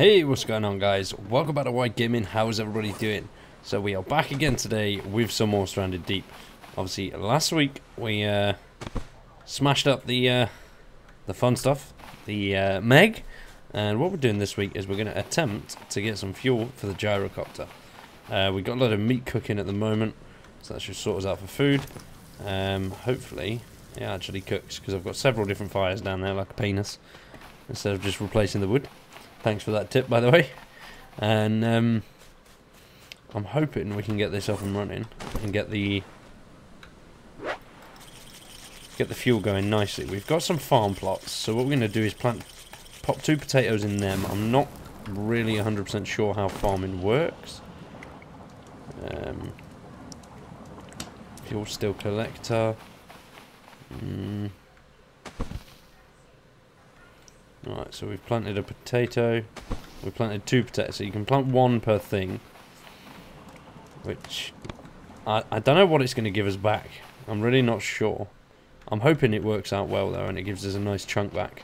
Hey, what's going on guys? Welcome back to Wired Gaming, how's everybody doing? So we are back again today with some more Stranded Deep. Obviously, last week we uh, smashed up the uh, the fun stuff, the uh, Meg, and what we're doing this week is we're going to attempt to get some fuel for the gyrocopter. Uh, we've got a lot of meat cooking at the moment, so that should sort us out for food. Um, hopefully, it actually cooks, because I've got several different fires down there like a penis, instead of just replacing the wood. Thanks for that tip, by the way. And um, I'm hoping we can get this up and running and get the get the fuel going nicely. We've got some farm plots, so what we're going to do is plant pop two potatoes in them. I'm not really 100% sure how farming works. Um, fuel still collector. Mm. Alright, so we've planted a potato. We planted two potatoes, so you can plant one per thing. Which, I, I don't know what it's going to give us back. I'm really not sure. I'm hoping it works out well though, and it gives us a nice chunk back.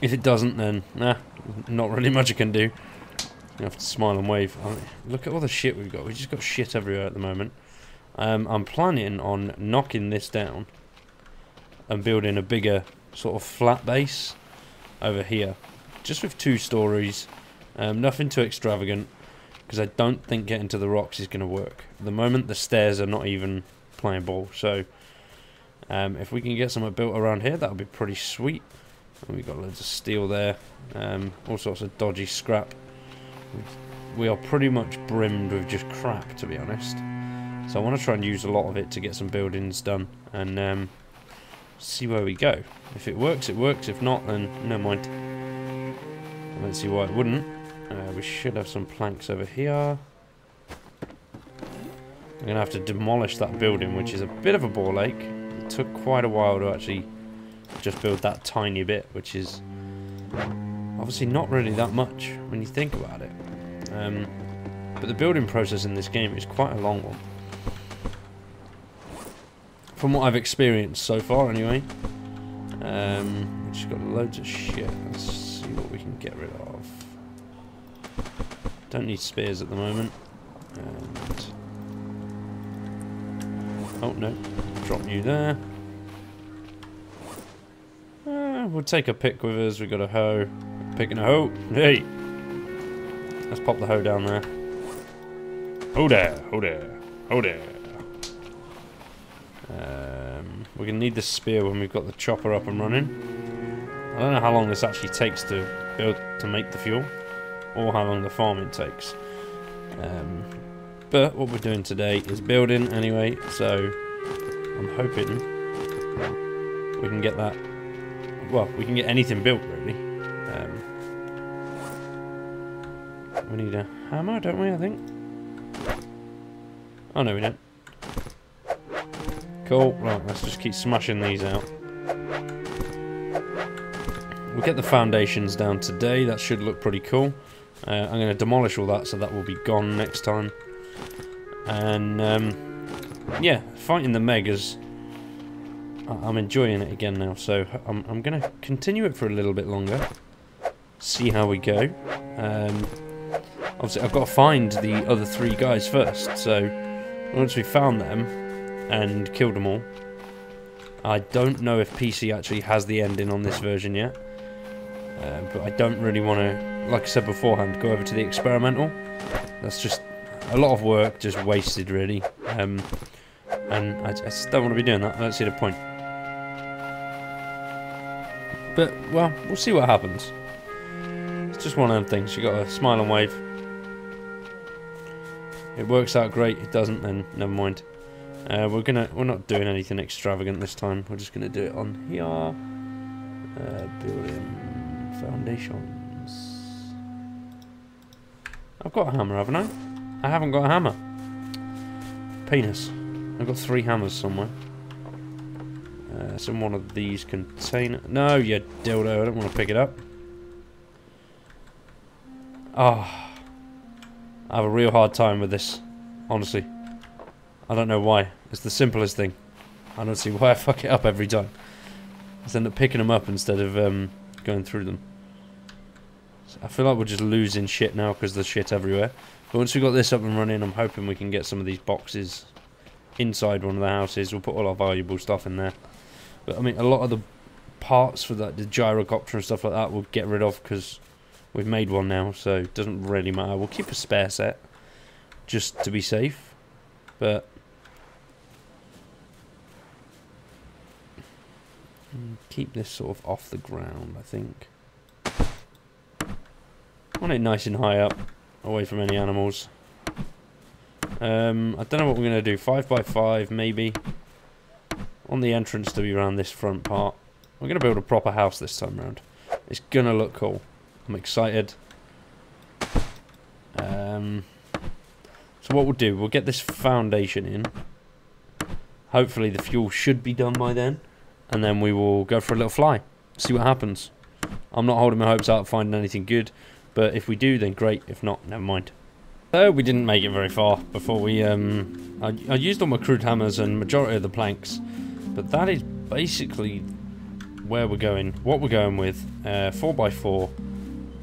If it doesn't, then, nah, not really much I can do. You have to smile and wave. I mean, look at all the shit we've got. We've just got shit everywhere at the moment. Um, I'm planning on knocking this down and building a bigger sort of flat base over here. Just with two stories. Um, nothing too extravagant. Because I don't think getting to the rocks is going to work. At the moment, the stairs are not even playing ball. So, um, if we can get something built around here, that would be pretty sweet. And we've got loads of steel there. Um, all sorts of dodgy scrap. We are pretty much brimmed with just crap, to be honest. So I want to try and use a lot of it to get some buildings done. And um, see where we go. If it works, it works. If not, then no mind. I don't see why it wouldn't. Uh, we should have some planks over here. I'm going to have to demolish that building, which is a bit of a ball ache. It took quite a while to actually just build that tiny bit, which is obviously not really that much when you think about it. Um, but the building process in this game is quite a long one. From what I've experienced so far, anyway. Um, we've just got loads of shit. Let's see what we can get rid of. Don't need spears at the moment. And oh no, drop you there. Uh, we'll take a pick with us. We got a hoe. Picking a hoe. Hey, let's pop the hoe down there. Ho there, ho there, ho there. We're going to need the spear when we've got the chopper up and running. I don't know how long this actually takes to build to make the fuel, or how long the farming takes. Um, but what we're doing today is building anyway, so I'm hoping we can get that. Well, we can get anything built really. Um, we need a hammer, don't we? I think. Oh no, we don't. Cool. Right, let's just keep smashing these out. We'll get the foundations down today. That should look pretty cool. Uh, I'm going to demolish all that, so that will be gone next time. And, um, yeah, fighting the Megas. I'm enjoying it again now, so I'm, I'm going to continue it for a little bit longer. See how we go. Um, obviously, I've got to find the other three guys first, so once we found them, and killed them all. I don't know if PC actually has the ending on this version yet. Uh, but I don't really want to, like I said beforehand, go over to the experimental. That's just a lot of work, just wasted really. Um, and I, I just don't want to be doing that. I don't see the point. But, well, we'll see what happens. It's just one of them things. you got to smile and wave. It works out great. It doesn't, then never mind. Uh, we're gonna we're not doing anything extravagant this time. We're just gonna do it on here. Uh, building foundations. I've got a hammer, haven't I? I haven't got a hammer. Penis. I've got three hammers somewhere. Uh, it's in one of these container. No, you dildo. I don't want to pick it up. Oh. I have a real hard time with this. Honestly. I don't know why. It's the simplest thing. I don't see why I fuck it up every time. I just end up picking them up instead of um, going through them. I feel like we're just losing shit now because there's shit everywhere. But once we got this up and running, I'm hoping we can get some of these boxes inside one of the houses. We'll put all our valuable stuff in there. But I mean, a lot of the parts for that, the gyrocopter and stuff like that, we'll get rid of because we've made one now, so it doesn't really matter. We'll keep a spare set just to be safe, but keep this sort of off the ground, I think. Want it nice and high up, away from any animals. Um, I don't know what we're going to do. 5 by 5 maybe. On the entrance to be around this front part. We're going to build a proper house this time around. It's going to look cool. I'm excited. Um, so what we'll do, we'll get this foundation in. Hopefully the fuel should be done by then. And then we will go for a little fly. See what happens. I'm not holding my hopes out finding anything good. But if we do, then great. If not, never mind. So we didn't make it very far before we... Um, I, I used all my crude hammers and majority of the planks. But that is basically where we're going, what we're going with. Uh, 4x4.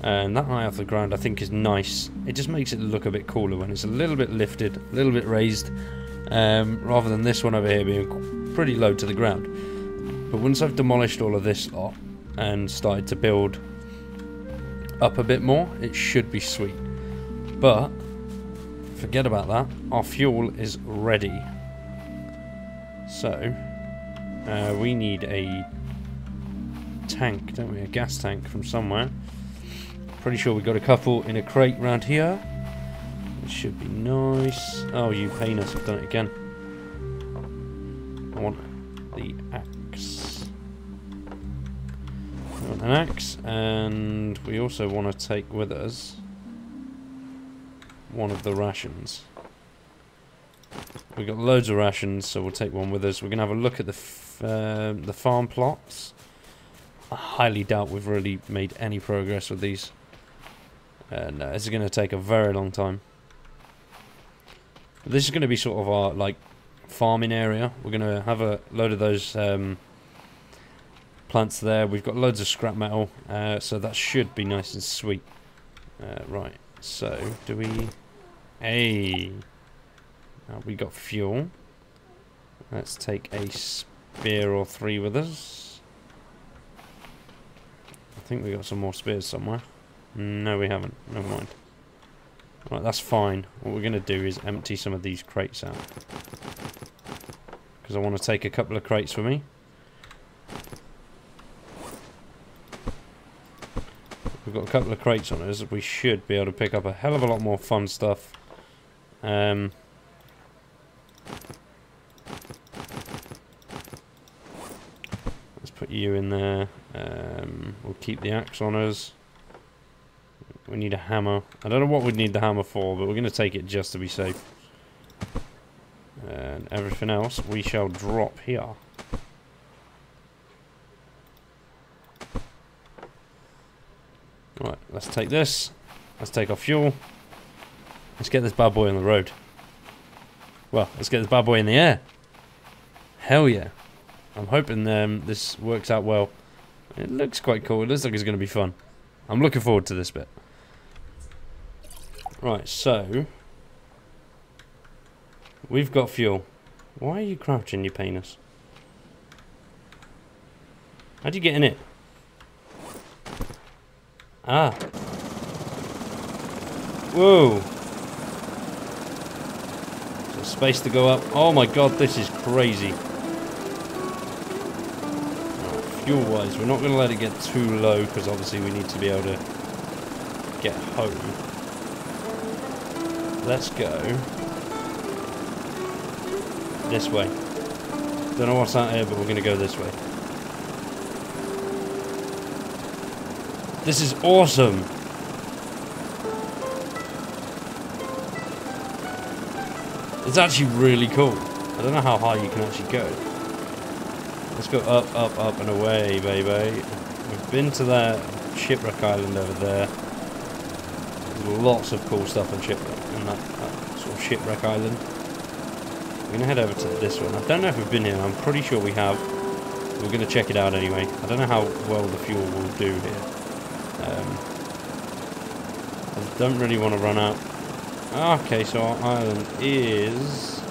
And that high off the ground I think is nice. It just makes it look a bit cooler when it's a little bit lifted, a little bit raised. Um, rather than this one over here being pretty low to the ground. But once I've demolished all of this lot and started to build up a bit more, it should be sweet. But, forget about that. Our fuel is ready. So, uh, we need a tank, don't we? A gas tank from somewhere. Pretty sure we've got a couple in a crate round here. It should be nice. Oh, you painters have done it again. I want the axe. An axe, and we also want to take with us one of the rations. We've got loads of rations, so we'll take one with us. We're going to have a look at the uh, the farm plots. I highly doubt we've really made any progress with these. And uh, this is going to take a very long time. This is going to be sort of our like farming area. We're going to have a load of those um, plants there. We've got loads of scrap metal, uh, so that should be nice and sweet. Uh, right, so do we... Hey! Now we got fuel. Let's take a spear or three with us. I think we got some more spears somewhere. No, we haven't. Never mind. Right, that's fine. What we're going to do is empty some of these crates out. Because I want to take a couple of crates with me. We've got a couple of crates on us. We should be able to pick up a hell of a lot more fun stuff. Um, let's put you in there. Um, we'll keep the axe on us. We need a hammer. I don't know what we'd need the hammer for, but we're going to take it just to be safe. And everything else we shall drop here. Right, let's take this. Let's take our fuel. Let's get this bad boy on the road. Well, let's get this bad boy in the air. Hell yeah. I'm hoping um, this works out well. It looks quite cool. It looks like it's going to be fun. I'm looking forward to this bit. Right, so... We've got fuel. Why are you crouching, you penis? How'd you get in it? Ah. Whoa. So space to go up. Oh my god, this is crazy. Oh, fuel-wise, we're not going to let it get too low because obviously we need to be able to get home. Let's go this way. Don't know what's out here, but we're going to go this way. This is awesome. It's actually really cool. I don't know how high you can actually go. Let's go up, up, up and away, baby. We've been to that shipwreck island over there. There's lots of cool stuff on shipwreck, that, that sort of shipwreck island. We're going to head over to this one. I don't know if we've been here. I'm pretty sure we have. We're going to check it out anyway. I don't know how well the fuel will do here. Um, I don't really want to run out. Okay, so our island is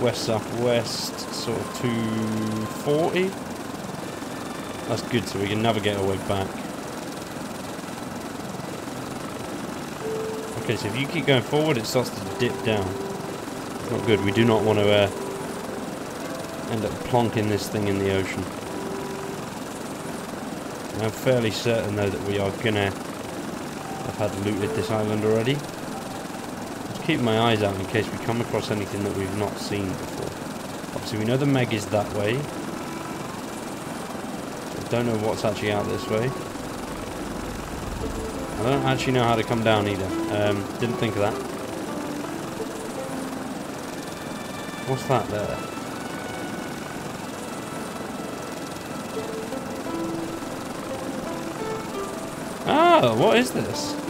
west southwest, sort of 240. That's good, so we can navigate our way back. Okay, so if you keep going forward, it starts to dip down. Not good. We do not want to uh, end up plonking this thing in the ocean. I'm fairly certain, though, that we are gonna have had looted this island already. Keep my eyes out in case we come across anything that we've not seen before. Obviously, we know the Meg is that way. I don't know what's actually out this way. I don't actually know how to come down either. Um, didn't think of that. What's that there? Oh, what is this?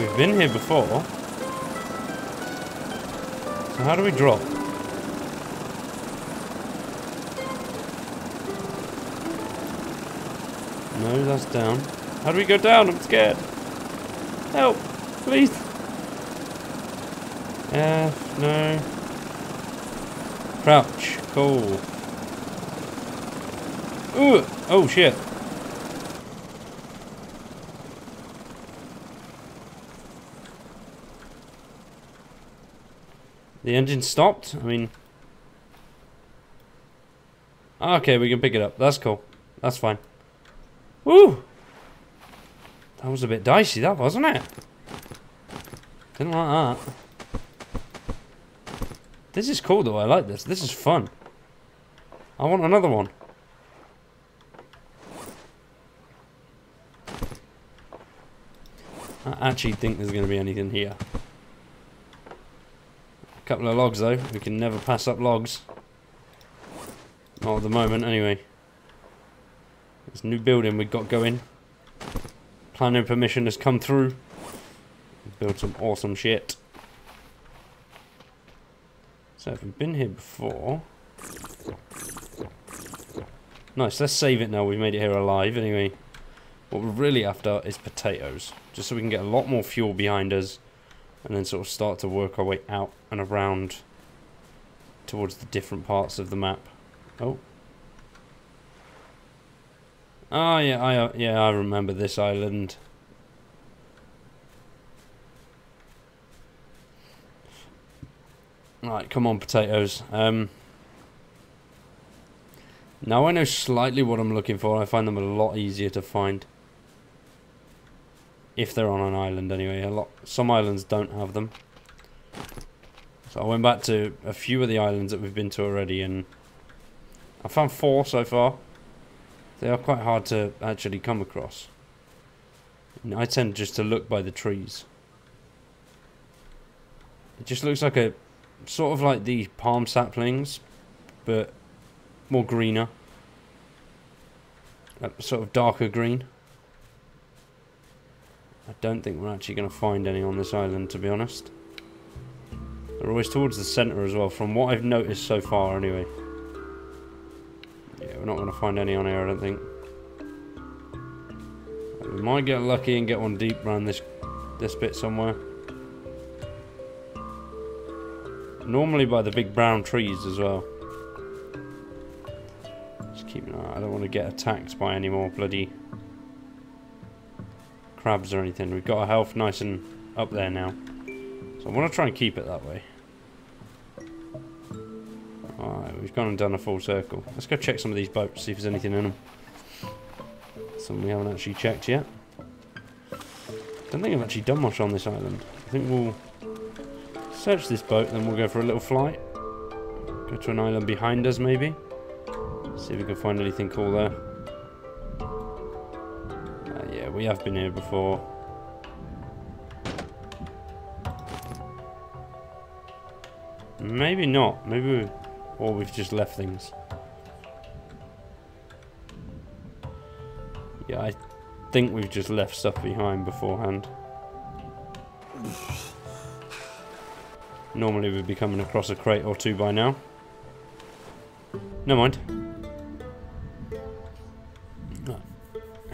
We've been here before. So how do we drop? No, that's down. How do we go down? I'm scared. Help, please. F, no. Crouch, cool. Ooh, oh shit. The engine stopped? I mean... Okay, we can pick it up. That's cool. That's fine. Woo! That was a bit dicey, that wasn't it? Didn't like that. This is cool though, I like this. This is fun. I want another one. I actually think there's going to be anything here. Couple of logs though. We can never pass up logs. Not at the moment anyway. This new building we've got going. Planning permission has come through. Build some awesome shit. So if we've been here before. Nice, let's save it now. We've made it here alive anyway. What we're really after is potatoes. Just so we can get a lot more fuel behind us. And then sort of start to work our way out and around towards the different parts of the map. Oh, Oh yeah, I uh, yeah I remember this island. Right, come on potatoes. Um, now I know slightly what I'm looking for. I find them a lot easier to find. If they're on an island anyway. A lot some islands don't have them. So I went back to a few of the islands that we've been to already and I found four so far. They are quite hard to actually come across. I tend just to look by the trees. It just looks like a sort of like the palm saplings, but more greener. A sort of darker green. I don't think we're actually going to find any on this island, to be honest. They're always towards the centre as well, from what I've noticed so far, anyway. Yeah, we're not going to find any on here, I don't think. We might get lucky and get one deep around this, this bit somewhere. Normally by the big brown trees as well. Just keep an eye. I don't want to get attacked by any more bloody crabs or anything. We've got our health nice and up there now. So I want to try and keep it that way. Alright, we've gone and done a full circle. Let's go check some of these boats, see if there's anything in them. Some we haven't actually checked yet. I don't think I've actually done much on this island. I think we'll search this boat, then we'll go for a little flight. Go to an island behind us, maybe. See if we can find anything cool there. We have been here before. Maybe not. Maybe we or we've just left things. Yeah, I think we've just left stuff behind beforehand. Normally we'd be coming across a crate or two by now. Never mind.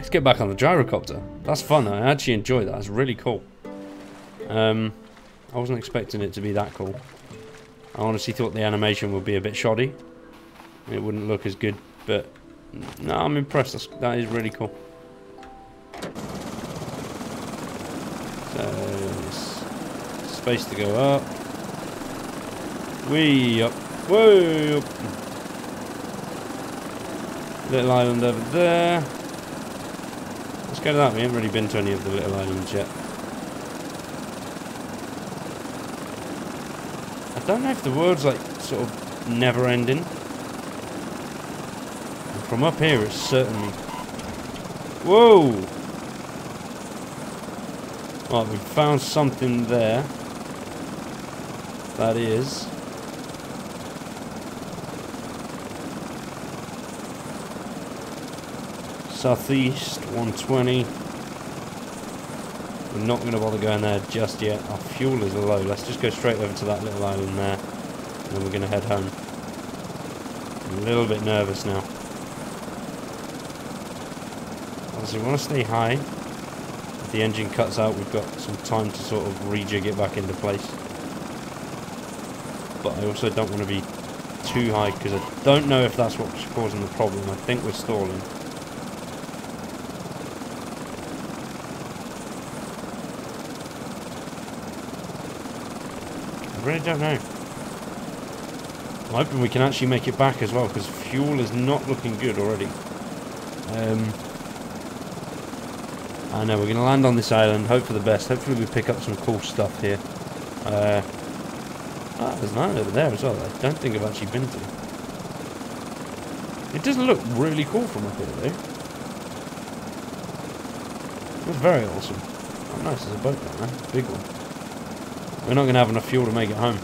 Let's get back on the gyrocopter. That's fun. I actually enjoy that. It's really cool. Um, I wasn't expecting it to be that cool. I honestly thought the animation would be a bit shoddy. It wouldn't look as good, but no, I'm impressed. That's, that is really cool. So, space to go up. Way up. Up. Little island over there. Go to that. We haven't really been to any of the little islands yet. I don't know if the world's like sort of never ending. And from up here it's certainly... Whoa! Right, we've found something there. That is... Southeast 120. We're not going to bother going there just yet. Our fuel is low. Let's just go straight over to that little island there. And then we're going to head home. I'm a little bit nervous now. Obviously, we want to stay high. If the engine cuts out, we've got some time to sort of rejig it back into place. But I also don't want to be too high because I don't know if that's what's causing the problem. I think we're stalling. really don't know. I'm hoping we can actually make it back as well, because fuel is not looking good already. Um, I know, we're going to land on this island, hope for the best. Hopefully we pick up some cool stuff here. Uh, ah, there's an island over there as well I don't think I've actually been to. It doesn't look really cool from up here though. It's very awesome. Oh nice, there's a boat there, big one. We're not going to have enough fuel to make it home.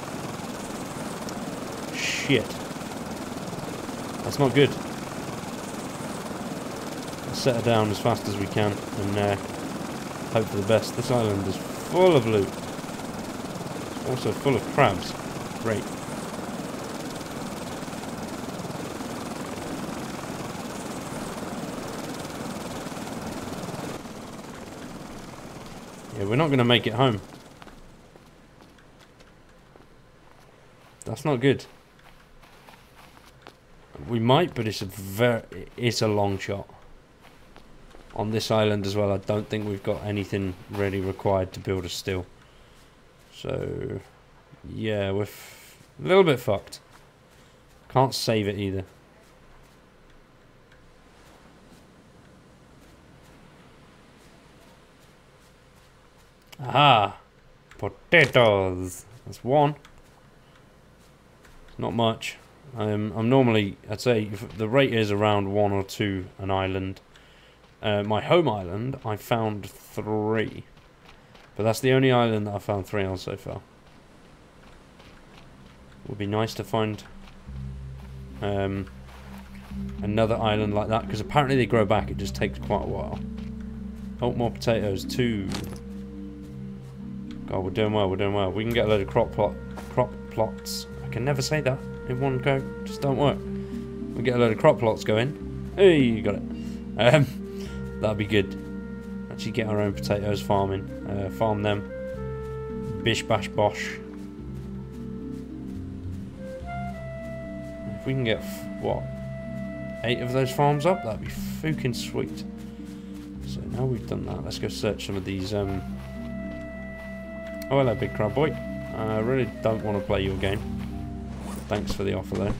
Shit. That's not good. Let's set her down as fast as we can and uh, hope for the best. This island is full of loot. It's also full of crabs. Great. Yeah, we're not going to make it home. That's not good. We might, but it's a very, it's a long shot. On this island as well, I don't think we've got anything really required to build a still. So, yeah, we're a little bit fucked. Can't save it either. Aha! Potatoes! That's one. Not much. Um, I'm normally, I'd say, the rate is around one or two an island. Uh, my home island, I found three. But that's the only island that I found three on so far. Would be nice to find um, another island like that, because apparently they grow back, it just takes quite a while. Oh, more potatoes, two. God, we're doing well, we're doing well. We can get a load of crop plot, crop plots can never say that in one go. Just don't work. We get a load of crop plots going. Hey, you got it. Um, that'd be good. Actually get our own potatoes farming. Uh, farm them. Bish bash bosh. If we can get, what, eight of those farms up, that'd be fucking sweet. So now we've done that, let's go search some of these. Um... Oh, hello, big crab boy. I really don't want to play your game. Thanks for the offer, though.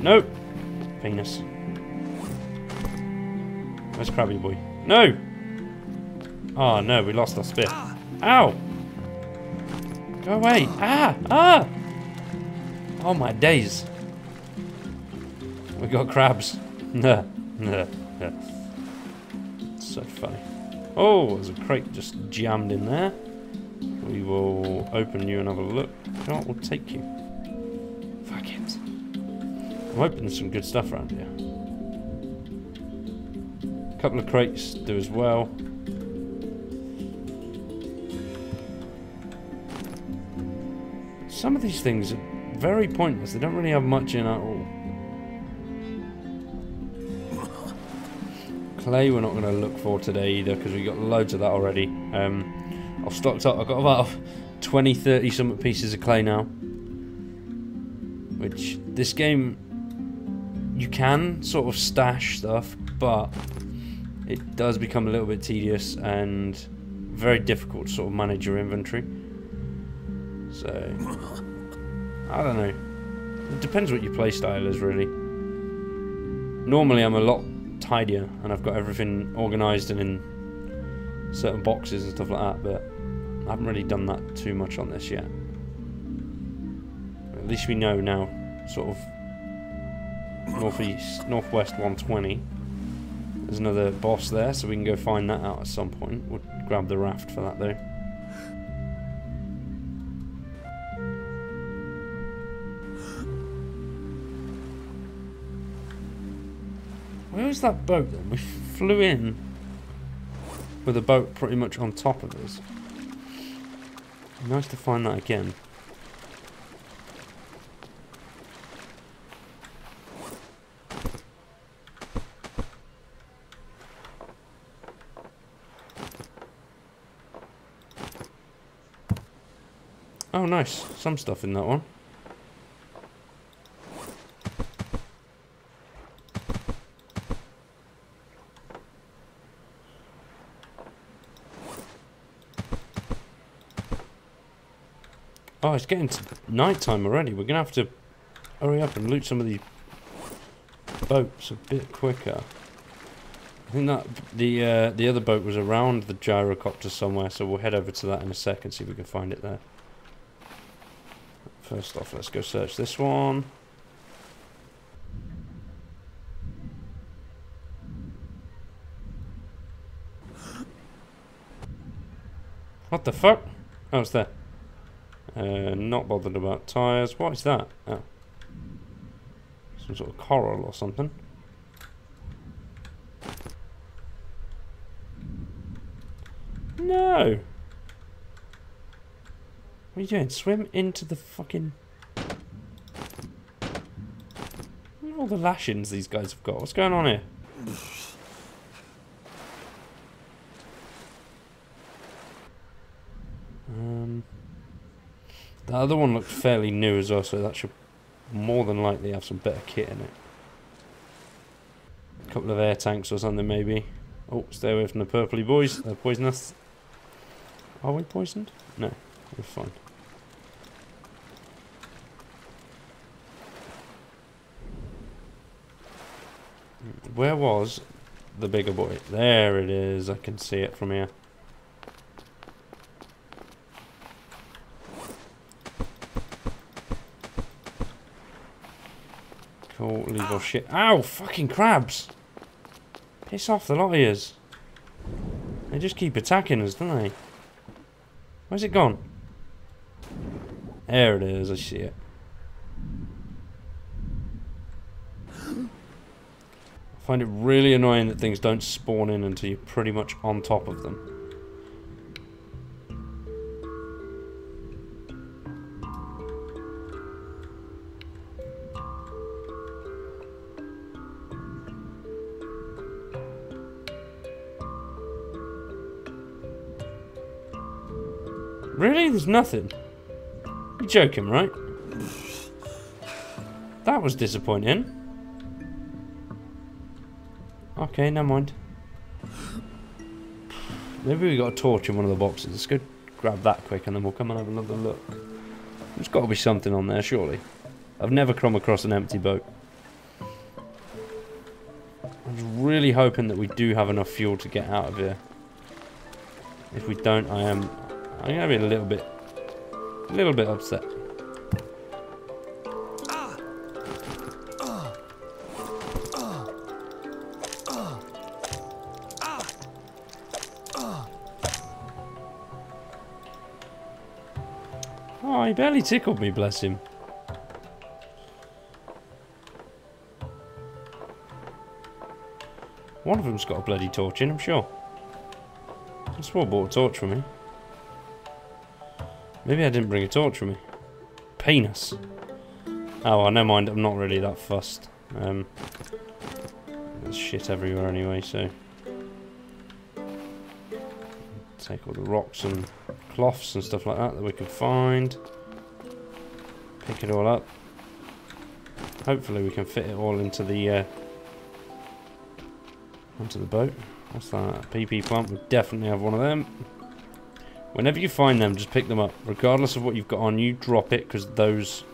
Nope. Penis. Where's Krabby Boy? No! Oh, no, we lost our spit. Ow! Go away! Ah! Ah! Oh, my days. We got crabs. Nah, nah, nah. So funny. Oh, there's a crate just jammed in there. Will open you and have a look. You we'll take you. Fuck it. I'm hoping there's some good stuff around here. A couple of crates do as well. Some of these things are very pointless. They don't really have much in at all. Clay we're not going to look for today either because we've got loads of that already. Um, I've stocked up. I've got about 20, 30 some pieces of clay now. Which this game you can sort of stash stuff, but it does become a little bit tedious and very difficult to sort of manage your inventory. So I don't know. It depends what your playstyle is really. Normally I'm a lot tidier and I've got everything organised and in certain boxes and stuff like that, but I haven't really done that too much on this yet. At least we know now, sort of northeast, northwest 120. There's another boss there, so we can go find that out at some point. We'll grab the raft for that though. Where was that boat then? We flew in with a boat pretty much on top of us. Nice to find that again. Oh nice, some stuff in that one. Oh, it's getting to night time already. We're going to have to hurry up and loot some of these boats a bit quicker. I think that the uh, the other boat was around the gyrocopter somewhere, so we'll head over to that in a second, see if we can find it there. First off, let's go search this one. What the fuck? Oh, it's there. Uh, not bothered about tyres. What is that? Oh. Some sort of coral or something. No! What are you doing? Swim into the fucking... Look at all the lashings these guys have got. What's going on here? The other one looked fairly new as well, so that should more than likely have some better kit in it. A couple of air tanks or something maybe. Oh, stay away from the purpley boys. They're poisonous. Are we poisoned? No, we're fine. Where was the bigger boy? There it is. I can see it from here. Leave our shit. Ow! Fucking crabs! Piss off the lot of yous. They just keep attacking us, don't they? Where's it gone? There it is, I see it. I find it really annoying that things don't spawn in until you're pretty much on top of them. There's nothing? You're joking, right? That was disappointing. Okay, never mind. Maybe we got a torch in one of the boxes. Let's go grab that quick and then we'll come and have another look. There's got to be something on there, surely. I've never come across an empty boat. I'm really hoping that we do have enough fuel to get out of here. If we don't, I am I'm gonna be a little bit, a little bit upset. Oh, he barely tickled me, bless him. One of them's got a bloody torch in, I'm sure. I swore bought a torch for me. Maybe I didn't bring a torch with me. Penis. Oh, well, never mind. I'm not really that fussed. Um, there's shit everywhere anyway, so... Take all the rocks and cloths and stuff like that that we can find. Pick it all up. Hopefully we can fit it all into the... Uh, onto the boat. What's that? PP plant. We definitely have one of them. Whenever you find them, just pick them up. Regardless of what you've got on you, drop it because those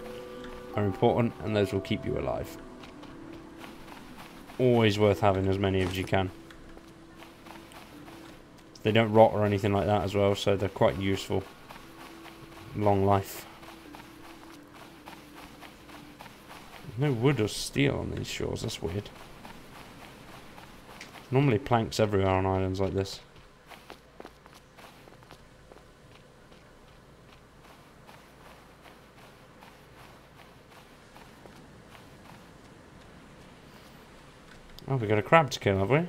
are important and those will keep you alive. Always worth having as many as you can. They don't rot or anything like that as well, so they're quite useful. Long life. No wood or steel on these shores, that's weird. Normally planks everywhere on islands like this. Oh, we got a crab to kill, have we?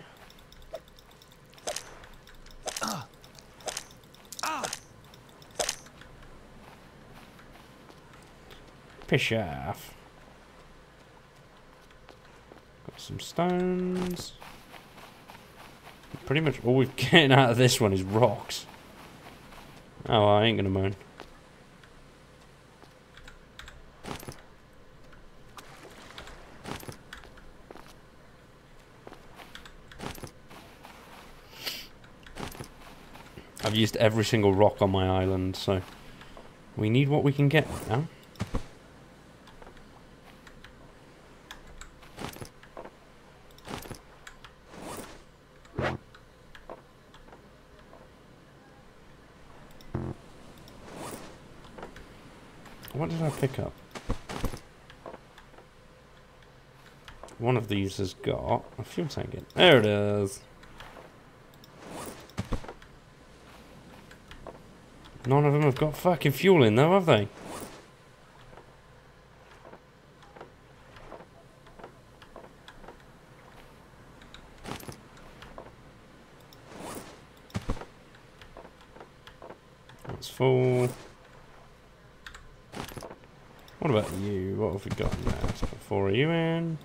Pish off. Got some stones. Pretty much all we're getting out of this one is rocks. Oh, I ain't gonna moan. I've used every single rock on my island, so we need what we can get now. What did I pick up? One of these has got a fuel tank in. There it is. None of them have got fucking fuel in though, have they? That's full. What about you? What have we got in there? Four of you in.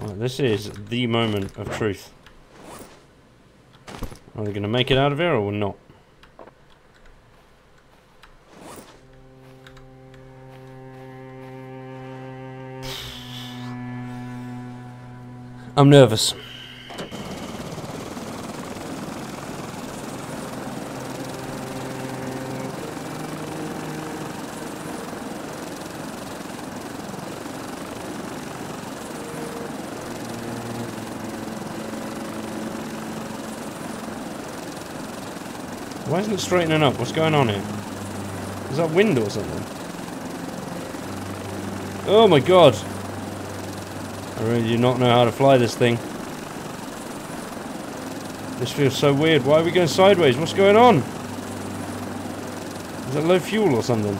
Right, this is the moment of truth. Are they going to make it out of here or not? I'm nervous. Isn't straightening up? What's going on here? Is that wind or something? Oh my god! I really do not know how to fly this thing. This feels so weird. Why are we going sideways? What's going on? Is that low fuel or something?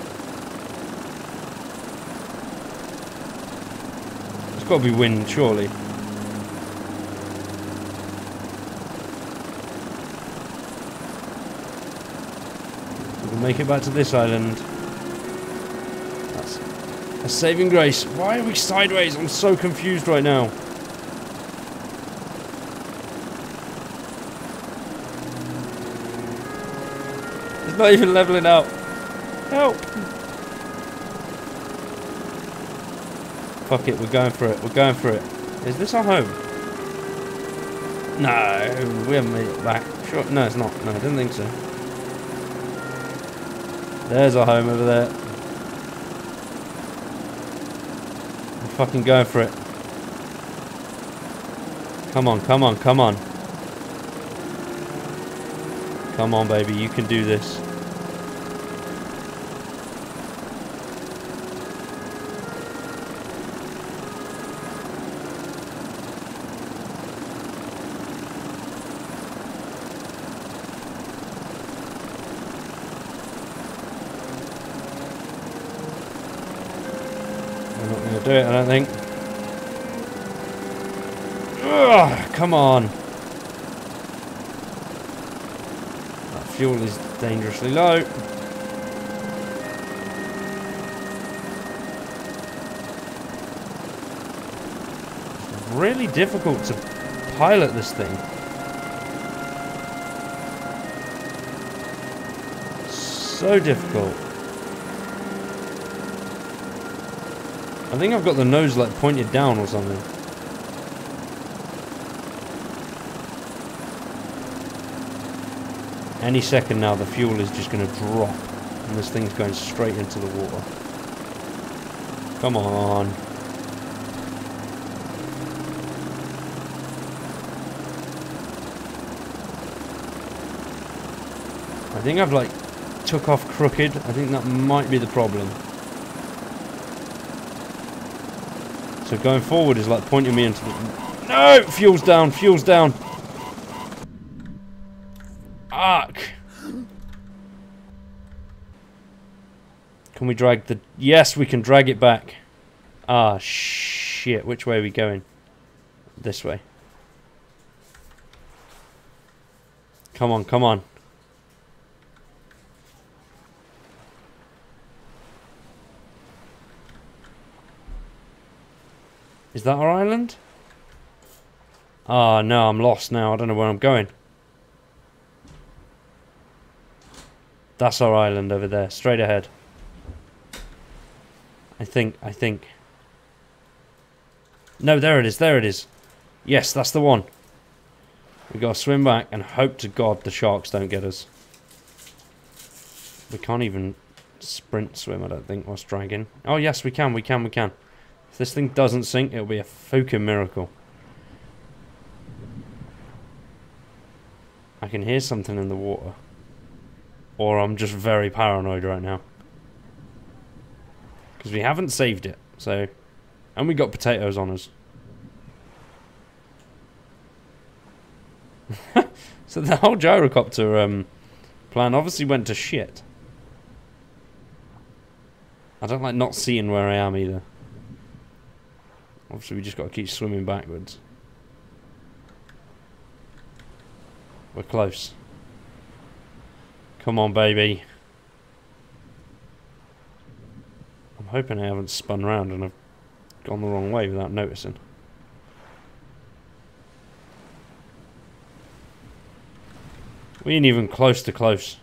It's got to be wind, surely. Can make it back to this island. That's a saving grace. Why are we sideways? I'm so confused right now. It's not even leveling out. Help! Fuck it, we're going for it. We're going for it. Is this our home? No, we haven't made it back. Sure. No, it's not. No, I didn't think so. There's our home over there. I'm fucking going for it. Come on, come on, come on. Come on, baby, you can do this. Do it, I don't think. Ugh, come on. Fuel is dangerously low. really difficult to pilot this thing. So difficult. I think I've got the nose like pointed down or something. Any second now the fuel is just going to drop and this thing's going straight into the water. Come on. I think I've like took off crooked. I think that might be the problem. So going forward is like pointing me into the... No! Fuel's down, fuel's down. Arc. Can we drag the... Yes, we can drag it back. Ah, shit. Which way are we going? This way. Come on, come on. Is that our island? Ah, oh, no, I'm lost now. I don't know where I'm going. That's our island over there, straight ahead. I think, I think. No, there it is, there it is. Yes, that's the one. We've gotta swim back and hope to God the sharks don't get us. We can't even sprint swim, I don't think, whilst dragging. Oh, yes, we can, we can, we can. If this thing doesn't sink, it'll be a fucking miracle. I can hear something in the water. Or I'm just very paranoid right now. Because we haven't saved it, so... And we got potatoes on us. so the whole gyrocopter um, plan obviously went to shit. I don't like not seeing where I am either. Obviously we just got to keep swimming backwards. We're close. Come on, baby. I'm hoping I haven't spun around and I've gone the wrong way without noticing. We ain't even close to close.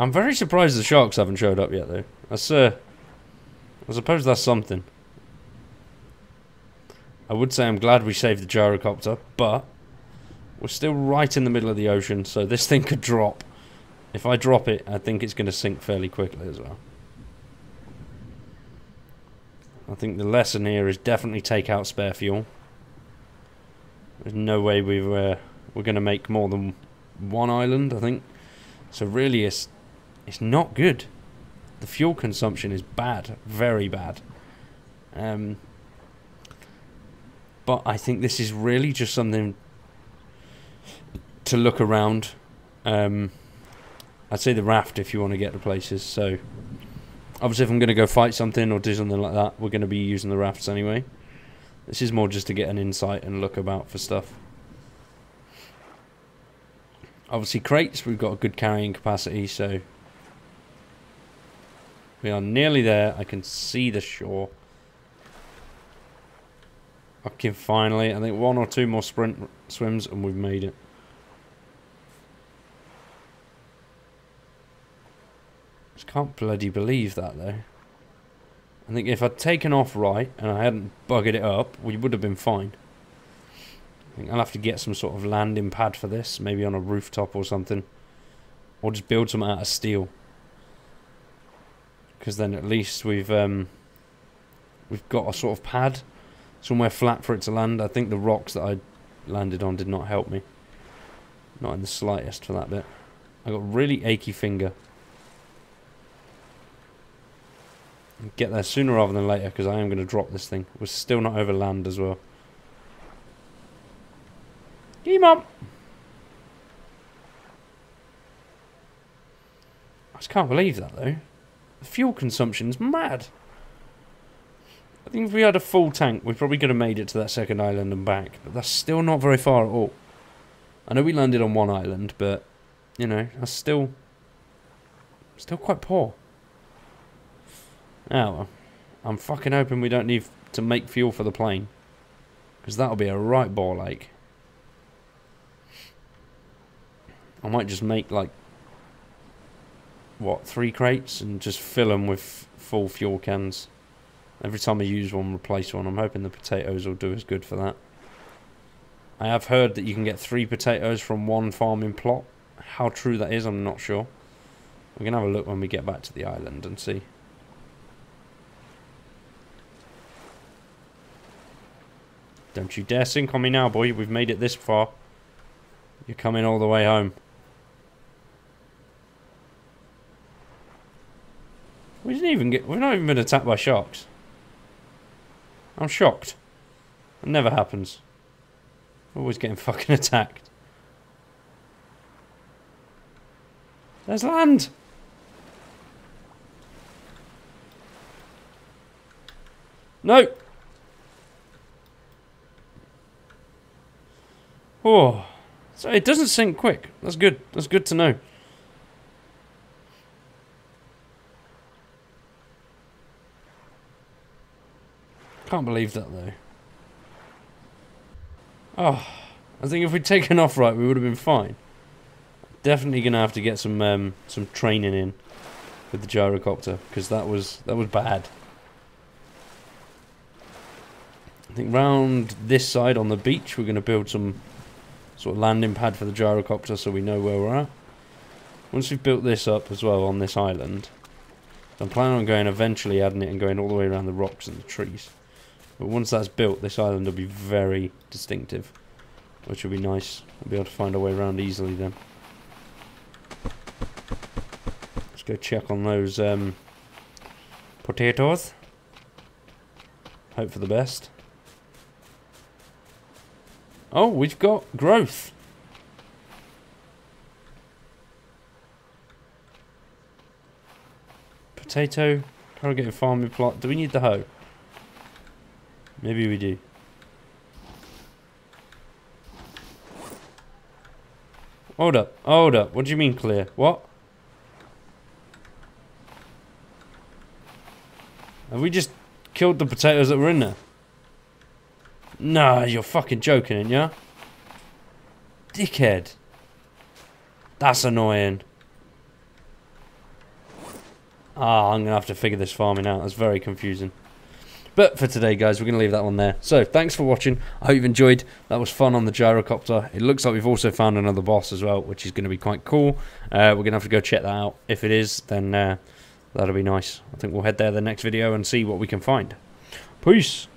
I'm very surprised the sharks haven't showed up yet, though. That's, uh... I suppose that's something. I would say I'm glad we saved the gyrocopter, but... We're still right in the middle of the ocean, so this thing could drop. If I drop it, I think it's going to sink fairly quickly as well. I think the lesson here is definitely take out spare fuel. There's no way we were, we're going to make more than one island, I think. So really it's it's not good. The fuel consumption is bad, very bad. Um, but I think this is really just something to look around. Um, I'd say the raft if you want to get to places. So, obviously, if I'm going to go fight something or do something like that, we're going to be using the rafts anyway. This is more just to get an insight and look about for stuff. Obviously, crates, we've got a good carrying capacity, so we are nearly there. I can see the shore. Okay, finally. I think one or two more sprint swims and we've made it. Just can't bloody believe that though. I think if I'd taken off right and I hadn't buggered it up, we would have been fine. I think I'll have to get some sort of landing pad for this, maybe on a rooftop or something. Or just build some out of steel because then at least we've um, we've got a sort of pad somewhere flat for it to land. I think the rocks that I landed on did not help me, not in the slightest for that bit. I got really achy finger. Get there sooner rather than later because I am going to drop this thing. We're still not over land as well. Hey, mum. I just can't believe that though. Fuel consumption's mad. I think if we had a full tank, we probably could have made it to that second island and back. But that's still not very far at all. I know we landed on one island, but, you know, that's still... Still quite poor. Oh, well. I'm fucking hoping we don't need to make fuel for the plane. Because that'll be a right ball ache. I might just make, like, what, three crates and just fill them with full fuel cans. Every time I use one, replace one. I'm hoping the potatoes will do as good for that. I have heard that you can get three potatoes from one farming plot. How true that is, I'm not sure. We're going to have a look when we get back to the island and see. Don't you dare sink on me now, boy. We've made it this far. You're coming all the way home. We didn't even get... We've not even been attacked by sharks. I'm shocked. It never happens. Always getting fucking attacked. There's land! No! Oh. So it doesn't sink quick. That's good. That's good to know. Can't believe that though. Oh, I think if we'd taken off right, we would have been fine. Definitely gonna have to get some um, some training in with the gyrocopter because that was that was bad. I think round this side on the beach, we're gonna build some sort of landing pad for the gyrocopter so we know where we're at. Once we've built this up as well on this island, I'm planning on going eventually adding it and going all the way around the rocks and the trees. But once that's built, this island will be very distinctive, which will be nice. We'll be able to find our way around easily then. Let's go check on those um, potatoes. Hope for the best. Oh, we've got growth. Potato, corrugated farming plot. Do we need the hoe? Maybe we do. Hold up, hold up. What do you mean clear? What? Have we just killed the potatoes that were in there? Nah, you're fucking joking, ain't ya? Dickhead. That's annoying. Ah, I'm going to have to figure this farming out. That's very confusing. But for today, guys, we're going to leave that one there. So, thanks for watching. I hope you've enjoyed. That was fun on the gyrocopter. It looks like we've also found another boss as well, which is going to be quite cool. Uh, we're going to have to go check that out. If it is, then uh, that'll be nice. I think we'll head there the next video and see what we can find. Peace.